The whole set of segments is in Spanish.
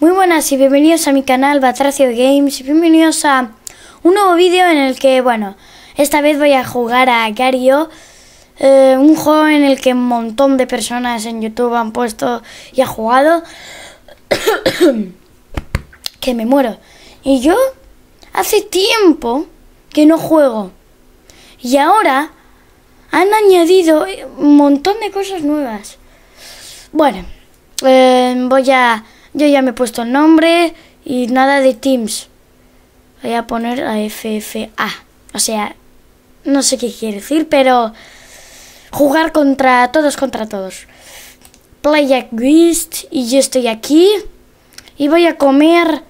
Muy buenas y bienvenidos a mi canal Batracio Games bienvenidos a un nuevo vídeo en el que, bueno, esta vez voy a jugar a Gario, eh, un juego en el que un montón de personas en YouTube han puesto y ha jugado, que me muero. Y yo hace tiempo que no juego y ahora han añadido un montón de cosas nuevas. Bueno, eh, voy a... Yo ya me he puesto el nombre y nada de Teams. Voy a poner a FFA. O sea, no sé qué quiere decir, pero jugar contra todos contra todos. Play Against y yo estoy aquí y voy a comer.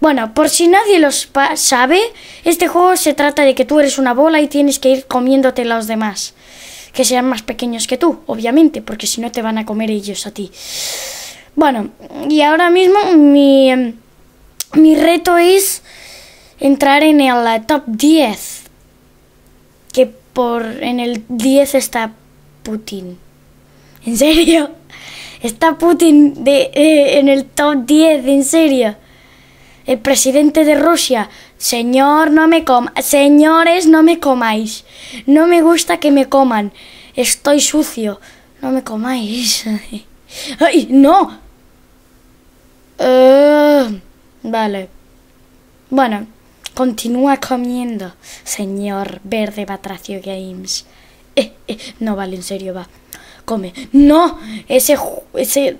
Bueno, por si nadie lo sabe, este juego se trata de que tú eres una bola y tienes que ir comiéndote los demás que sean más pequeños que tú, obviamente, porque si no te van a comer ellos a ti. Bueno, y ahora mismo mi, em, mi reto es entrar en el top 10. Que por en el 10 está Putin. ¿En serio? Está Putin de, eh, en el top 10, en serio. El presidente de Rusia. Señor, no me coma. Señores, no me comáis. No me gusta que me coman. Estoy sucio. No me comáis. ¡Ay, no! Uh, vale. Bueno, continúa comiendo, señor Verde Batracio Games. Eh, eh, no vale, en serio, va. Come. ¡No! Ese, ese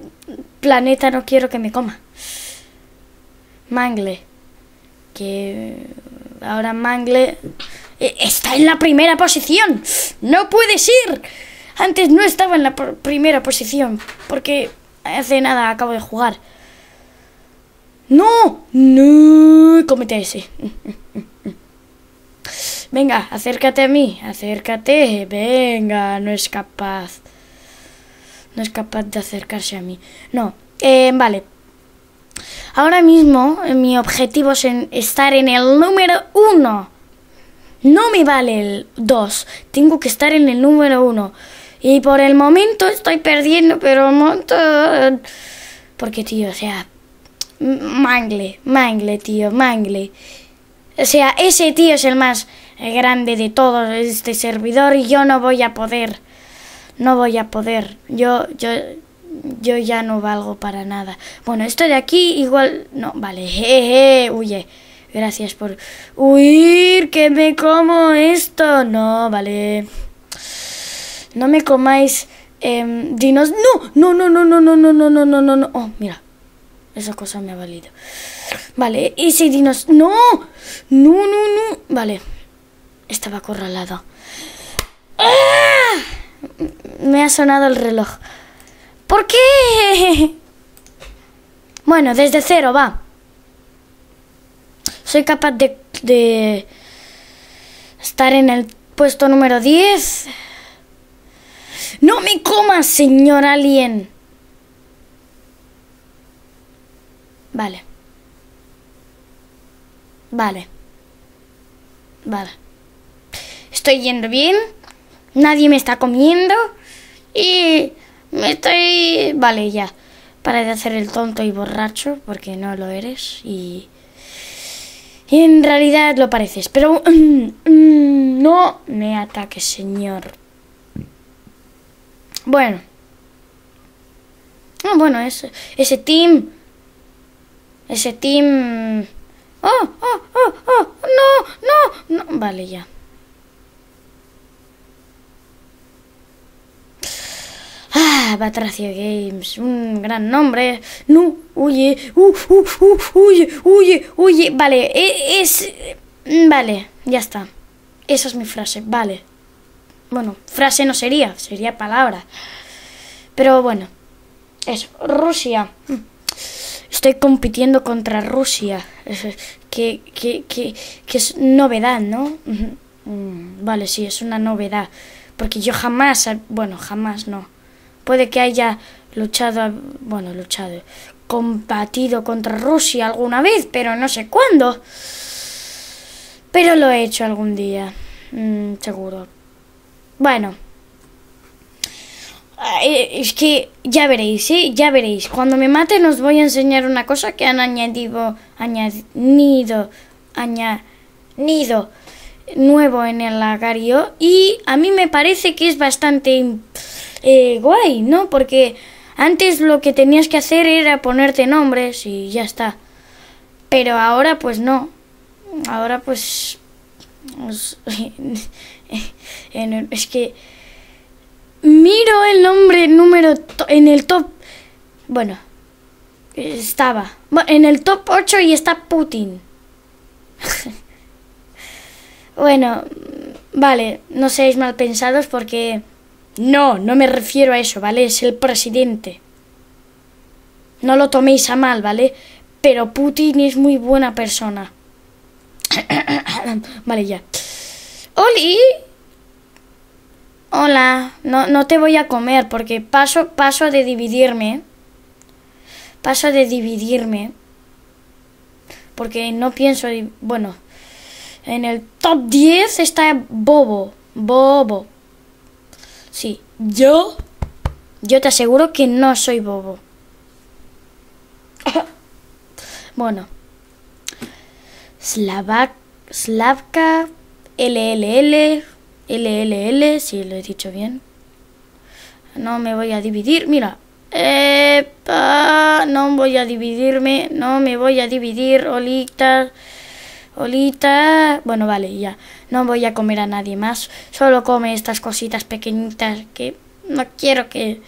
planeta no quiero que me coma. Mangle. Que ahora Mangle eh, está en la primera posición. No puede ser. Antes no estaba en la primera posición porque hace nada acabo de jugar. No, no, cómete ese. Venga, acércate a mí, acércate. Venga, no es capaz. No es capaz de acercarse a mí. No, eh, vale. Ahora mismo mi objetivo es estar en el número uno. No me vale el 2. Tengo que estar en el número 1. Y por el momento estoy perdiendo, pero un montón. Porque, tío, o sea. Mangle, mangle, tío, mangle. O sea, ese tío es el más grande de todo este servidor y yo no voy a poder. No voy a poder. Yo, yo, yo ya no valgo para nada. Bueno, esto de aquí igual. No, vale, jeje, huye. Gracias por huir, que me como esto. No, vale. No me comáis dinos. No, no, no, no, no, no, no, no, no, no, no, no. Oh, mira. Esa cosa me ha valido. Vale, ese dinos. No, no, no, no. Vale. Estaba acorralado. Me ha sonado el reloj. ¿Por qué? Bueno, desde cero, va soy capaz de, de estar en el puesto número 10. No me comas, señor alien. Vale. Vale. Vale. Estoy yendo bien. Nadie me está comiendo. Y me estoy... Vale, ya. Para de hacer el tonto y borracho, porque no lo eres. Y en realidad lo pareces, pero mm, no me ataques, señor. Bueno. Ah, bueno, ese, ese team. Ese team. ¡Oh, oh, oh, oh! ¡No, no, no! Vale, ya. Ah, Batracio Games, un gran nombre. No, huye, uh, uh, uh, huye, huye, huye. Vale, e, es. Mm, vale, ya está. Esa es mi frase, vale. Bueno, frase no sería, sería palabra. Pero bueno, es Rusia. Estoy compitiendo contra Rusia. Que, que, que, que es novedad, ¿no? Mm, vale, sí, es una novedad. Porque yo jamás, bueno, jamás no Puede que haya luchado, bueno, luchado, combatido contra Rusia alguna vez, pero no sé cuándo. Pero lo he hecho algún día, mm, seguro. Bueno. Eh, Es que ya veréis, ¿eh? Ya veréis. Cuando me maten os voy a enseñar una cosa que han añadido, añadido, añadido nuevo en el agario y a mí me parece que es bastante eh, guay, ¿no? Porque antes lo que tenías que hacer era ponerte nombres y ya está. Pero ahora pues no. Ahora pues... es que miro el nombre número en el top bueno estaba en el top 8 y está Putin. Bueno vale no seáis mal pensados porque no no me refiero a eso vale es el presidente. No lo toméis a mal vale pero Putin es muy buena persona. Vale ya. Oli Hola, no, no te voy a comer porque paso, paso de dividirme. Paso de dividirme. Porque no pienso. Bueno, en el top 10 está Bobo. Bobo. Sí, yo. Yo te aseguro que no soy Bobo. bueno. Slavak, Slavka, LLL, LLL, si lo he dicho bien. No me voy a dividir, mira. Epa, no voy a dividirme, no me voy a dividir, Olita. Olita. Bueno, vale, ya. No voy a comer a nadie más. Solo come estas cositas pequeñitas que no quiero que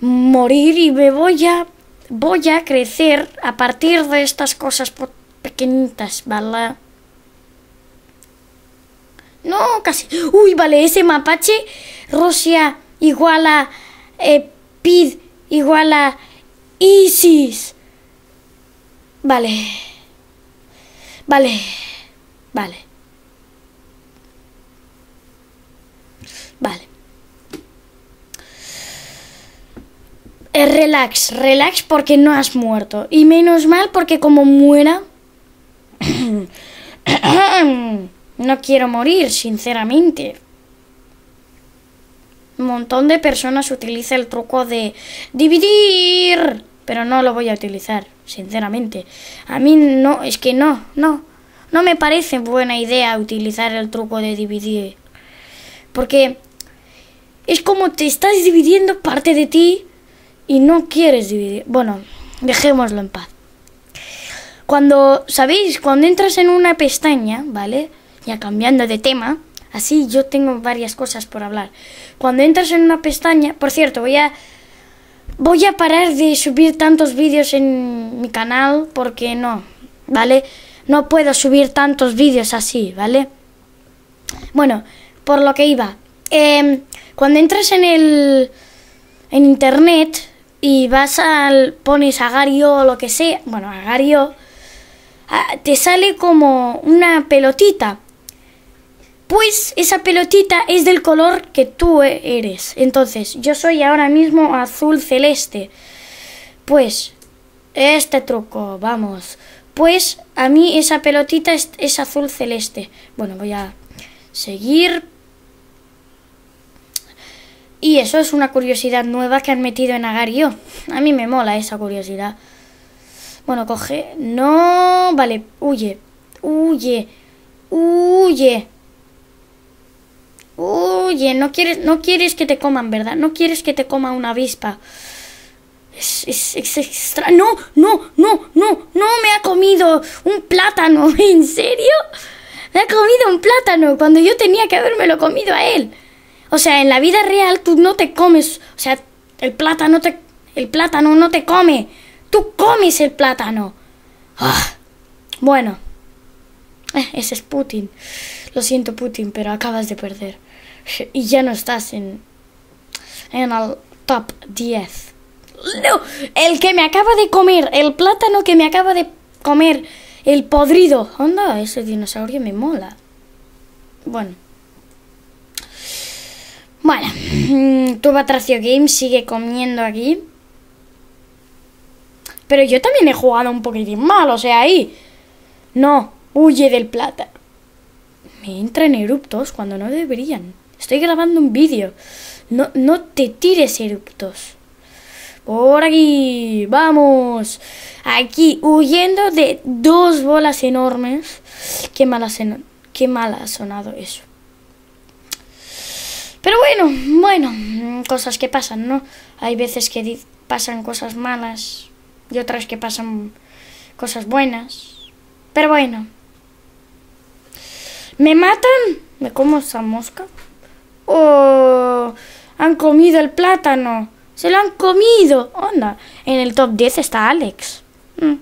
morir y me voy a voy a crecer a partir de estas cosas pequeñitas, ¿vale? No, casi. Uy, vale, ese mapache, Rusia igual a eh, PID igual a ISIS. Vale. Vale. Vale. Vale. Eh, relax, relax porque no has muerto. Y menos mal porque como muera... no quiero morir, sinceramente. Un montón de personas utiliza el truco de dividir, pero no lo voy a utilizar, sinceramente. A mí no, es que no, no, no me parece buena idea utilizar el truco de dividir. Porque es como te estás dividiendo parte de ti y no quieres dividir. Bueno, dejémoslo en paz. Cuando, ¿sabéis? Cuando entras en una pestaña, ¿vale? Ya cambiando de tema, así yo tengo varias cosas por hablar. Cuando entras en una pestaña, por cierto, voy a voy a parar de subir tantos vídeos en mi canal porque no, ¿vale? No puedo subir tantos vídeos así, ¿vale? Bueno, por lo que iba. em, cuando entras en el en internet y vas al pones Agario o lo que sea, bueno, Agario ah, te sale como una pelotita. Pues esa pelotita es del color que tú e- eres. Entonces, yo soy ahora mismo azul celeste. Pues, este truco, vamos. Pues a mí esa pelotita es, azul celeste. Bueno, voy a seguir. Y eso es una curiosidad nueva que han metido en Agario. A mí me mola esa curiosidad. Bueno, coge. No, vale, huye. Huye. Huye. Oye, no quieres, no quieres que te coman, ¿verdad? No quieres que te coma una avispa. Es, es, extra. No, no, no, no, no me ha comido un plátano. ¿En serio? Me ha comido un plátano cuando yo tenía que habérmelo comido a él. O sea, en la vida real tú no te comes. O sea, el plátano te, el plátano no te come. Tú comes el plátano. Ah, bueno. Eh, ese es Putin. Lo siento, Putin, pero acabas de perder. Y ya no estás en, en el top 10. No, el que me acaba de comer, el plátano que me acaba de comer, el podrido. Anda, ese dinosaurio me mola. Bueno. Bueno, mm, tu Batracio Games sigue comiendo aquí. Pero yo también he jugado un poquitín mal, o sea, ahí. No, huye del plátano. Me entran eruptos cuando no deberían. Estoy grabando un vídeo. No, no te tires eruptos. Por aquí, vamos. Aquí, huyendo de dos bolas enormes. Qué mal ha, qué mal ha sonado eso. Pero bueno, bueno, cosas que pasan, ¿no? Hay veces que pasan cosas malas y otras que pasan cosas buenas. Pero bueno. ¿Me matan? ¿Me como esa mosca? ¿O han comido el plátano? Se lo han comido. Onda. En el top 10 está Alex. Mm.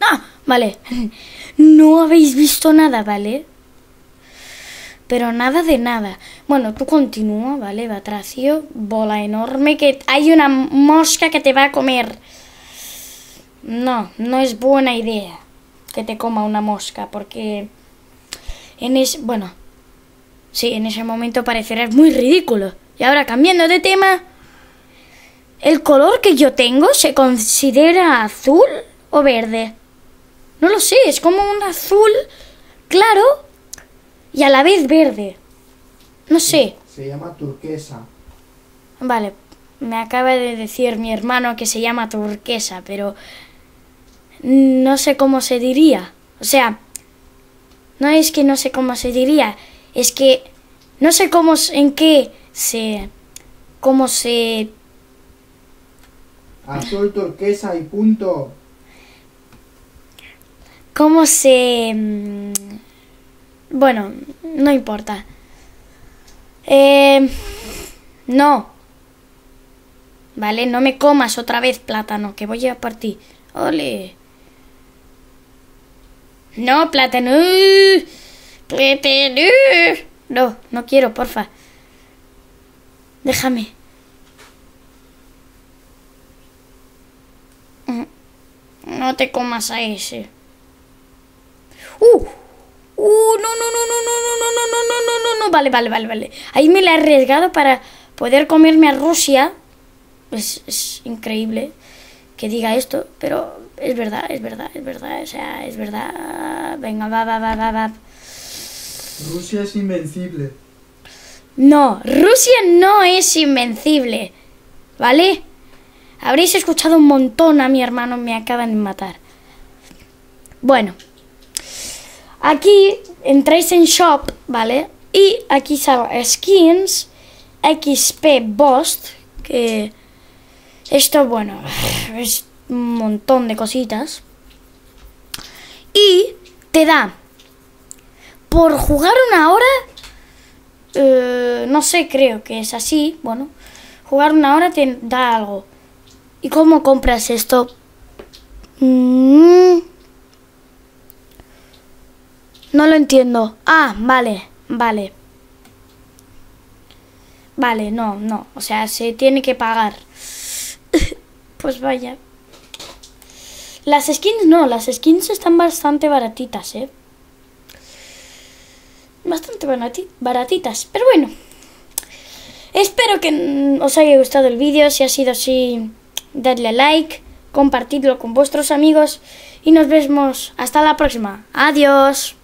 Ah, vale. No habéis visto nada, ¿vale? Pero nada de nada. Bueno, tú continúa, ¿vale? Batracio, bola enorme, que hay una mosca que te va a comer. No, no es buena idea que te coma una mosca, porque en ese... Bueno, sí, en ese momento parecerá muy ridículo. Y ahora, cambiando de tema, ¿El color que yo tengo se considera azul o verde? No lo sé, es como un azul claro y a la vez verde. No sé. Se llama turquesa. Vale, me acaba de decir mi hermano que se llama turquesa, pero no sé cómo se diría. O sea, no es que no sé cómo se diría, es que no sé cómo en qué se cómo se Azul turquesa y punto. ¿Cómo se...? Mm, bueno, no importa. Eh, no. Vale, no me comas otra vez plátano, que voy a partir. Ole. No, plátano. No, no quiero, porfa. Déjame. No te comas a ese. ¡Uh! ¡Uh! No, no, no, no, no, no, no, no, no, no, no, no. Vale, vale, vale, vale. Ahí me la he arriesgado para poder comerme a Rusia. Es, es increíble que diga esto, pero es verdad, es verdad, es verdad, o sea, es verdad. Venga, va, va, va, va, va. Rusia es invencible. No, Rusia no es invencible. ¿Vale? Habréis escuchado un montón a mi hermano, me acaban de matar. Bueno, aquí entráis en Shop, ¿vale? Y aquí sale Skins, XP Boost, que esto, bueno, es un montón de cositas. Y te da, por jugar una hora, eh, no sé, creo que es así, bueno, jugar una hora te da algo. ¿Y cómo compras esto? Mm. No lo entiendo. Ah, vale, vale. Vale, no, no. O sea, se tiene que pagar. pues vaya. Las skins no, las skins están bastante baratitas, ¿eh? Bastante baratitas. Pero bueno. Espero que os haya gustado el vídeo. Si ha sido así dadle like, compartidlo con vuestros amigos y nos vemos hasta la próxima. Adiós.